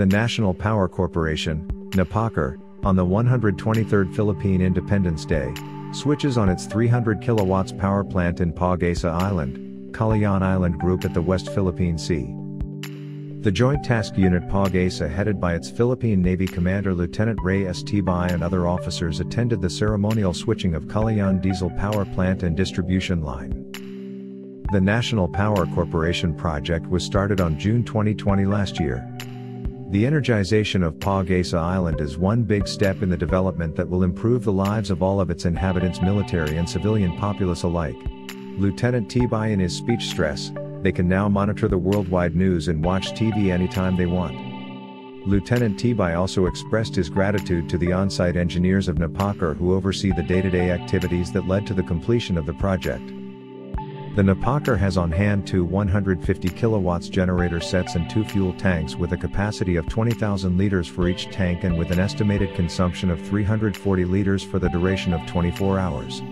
The National Power Corporation, NAPOCOR, on the 123rd Philippine Independence Day, switches on its 300 kilowatts power plant in Pag-asa Island, Kalayaan Island Group at the West Philippine Sea. The Joint Task Unit Pag-asa headed by its Philippine Navy Commander Lieutenant Rey S. Tibay and other officers attended the ceremonial switching of Kalayaan Diesel Power Plant and Distribution Line. The National Power Corporation project was started on June 2020 last year. The energization of Pag-asa Island is one big step in the development that will improve the lives of all of its inhabitants military and civilian populace alike. Lieutenant Tibay in his speech stress, they can now monitor the worldwide news and watch TV anytime they want. Lieutenant Tibay also expressed his gratitude to the on-site engineers of NAPOCOR who oversee the day-to-day activities that led to the completion of the project. The NAPOCOR has on hand two 150 kilowatts generator sets and two fuel tanks with a capacity of 20,000 liters for each tank and with an estimated consumption of 340 liters for the duration of 24 hours.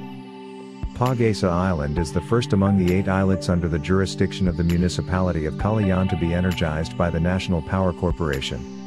Pag-asa Island is the first among the eight islets under the jurisdiction of the municipality of Kalayaan to be energized by the National Power Corporation.